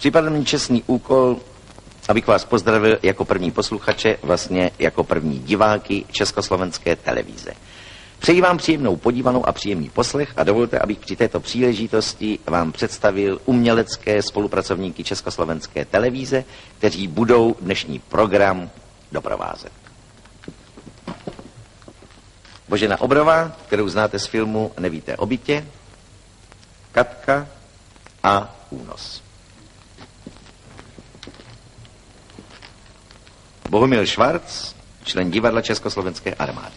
Připadl mi čestný úkol, abych vás pozdravil jako první posluchače, vlastně jako první diváky Československé televize. Přeji vám příjemnou podívanou a příjemný poslech a dovolte, abych při této příležitosti vám představil umělecké spolupracovníky Československé televize, kteří budou dnešní program doprovázet. Božena Obrová, kterou znáte z filmu Nevíte o bytě, Katka a Únos. Bohumil Švarc, člen divadla Československé armády.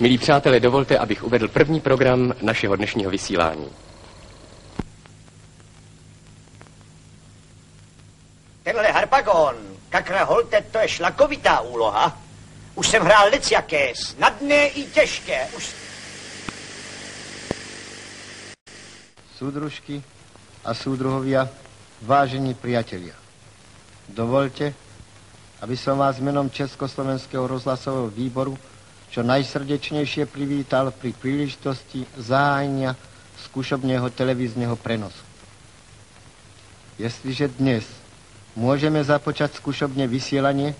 Milí přátelé, dovolte, abych uvedl první program našeho dnešního vysílání. Tenhle harpagon, kakra holte, to je šlakovitá úloha. Už jsem hrál lec jaké, snadné i těžké. Už... Súdružky a súdruhovia, vážení priatelia. Dovolte, aby som vás menom Československého rozhlasového výboru čo najsrdečnejšie privítal pri príležitosti zahájenia skúšobného televízneho prenosu. Jestliže dnes môžeme započať skúšobne vysielanie,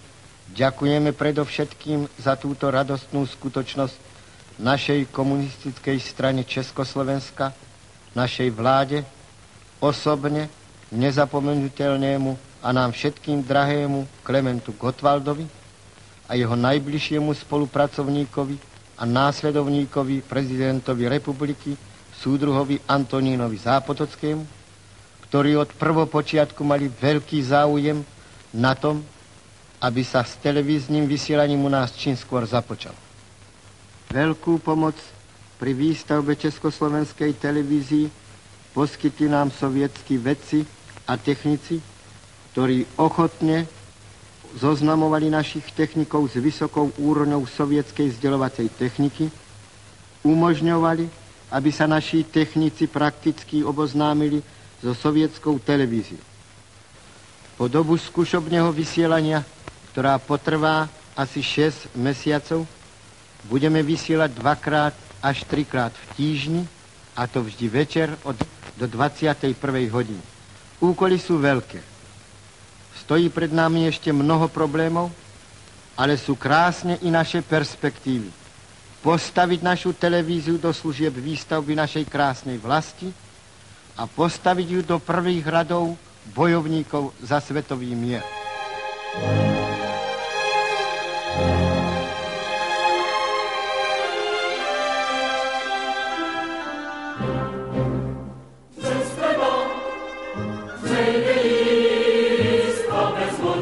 ďakujeme predovšetkým za túto radostnú skutočnosť našej komunistickej strane Československa, našej vláde, osobne nezapomenutelnému a nám všetkým drahému Klementu Gotwaldovi, a jeho najbližšiemu spolupracovníkovi a následovníkovi prezidentovi republiky, súdruhovi Antonínovi Zápotockému, ktorí od prvopočiatku mali veľký záujem na tom, aby sa s televíznym vysielaním u nás čím skôr započal. Veľkú pomoc pri výstavbe Československej televízii poskytli nám sovietskí vedci a technici, ktorí ochotne zoznamovali našich technikov s vysokou úrovňou sovietskej vzdelovacej techniky, umožňovali, aby sa naši technici prakticky oboznámili so sovietskou televíziou. Po dobu skúšobného vysielania, ktorá potrvá asi 6 mesiacov, budeme vysielať dvakrát až trikrát v týždni, a to vždy večer od, do 21. hodiny. Úkoly sú veľké. Stojí před námi ještě mnoho problémů, ale jsou krásně i naše perspektivy. Postavit našu televíziu do služieb výstavby našej krásnej vlasti a postavit ju do prvých radou bojovníkov za svetový mír.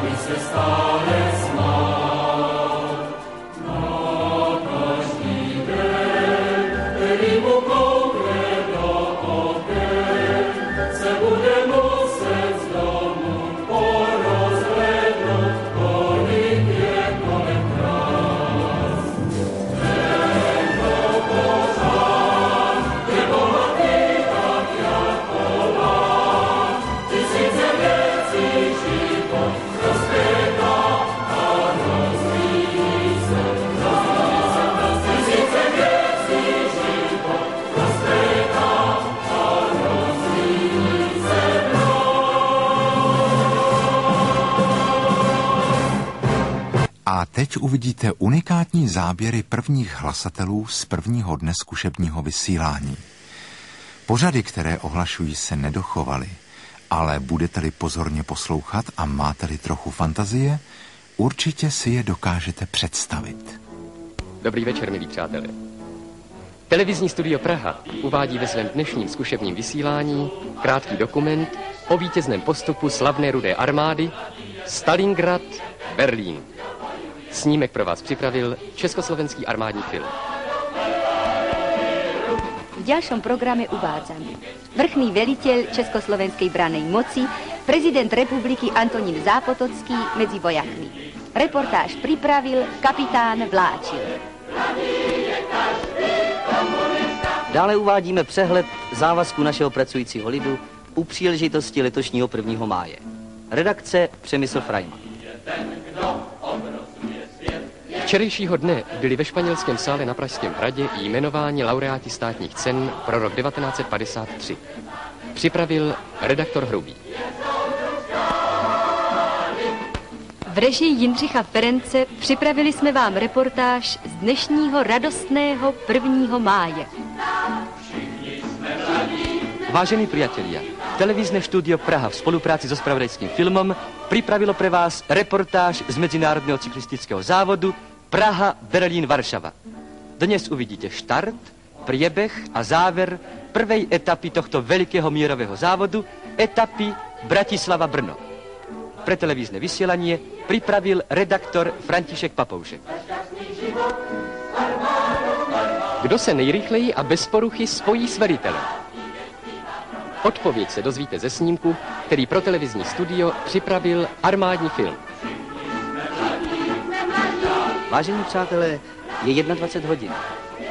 avis est teď uvidíte unikátní záběry prvních hlasatelů z prvního dne zkušebního vysílání. Pořady, které ohlašují, se nedochovaly, ale budete-li pozorně poslouchat a máte-li trochu fantazie, určitě si je dokážete představit. Dobrý večer, milí přátelé. Televizní studio Praha uvádí ve svém dnešním zkušebním vysílání krátký dokument o vítězném postupu slavné rudé armády Stalingrad, Berlín. Snímek pro vás připravil Československý armádní film. V ďalšom programe uvádzam. Vrchný veliteľ Československej branej moci, prezident republiky Antonín Zápotocký medzi vojakmi. Reportáž pripravil kapitán Vláčil. Dále uvádíme přehled závazku našeho pracujícího lidu u příležitosti letošního 1. máje. Redakce Přemysl Frajman. Včerejšího dne byli ve španělském sále na Pražském hradě jmenováni laureáti státních cen pro rok 1953. Připravil redaktor Hrubý. V režii Jindřicha Ference připravili jsme vám reportáž z dnešního radostného 1. máje. Vážení priatelia, televízne štúdio Praha v spolupráci so spravodajským filmom pripravilo pre vás reportáž z Medzinárodného cyklistického závodu Praha, Berlín, Varšava. Dnes uvidíte štart, priebeh a záver prvej etapy tohto veľkého mírového závodu, etapy Bratislava-Brno. Pre televízne vysielanie pripravil redaktor František Papoušek. Kdo se nejrychleji a bez poruchy spojí s velitelem? Odpověď se dozvíte ze snímku, který pro televizní studio připravil armádní film. Vážení přátelé, je 21 hodin.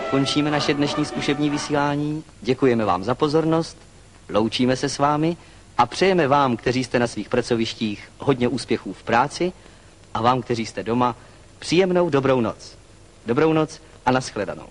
Končíme naše dnešní zkušební vysílání, děkujeme vám za pozornost, loučíme se s vámi a přejeme vám, kteří jste na svých pracovištích, hodně úspěchů v práci a vám, kteří jste doma, příjemnou dobrou noc. Dobrou noc a nashledanou.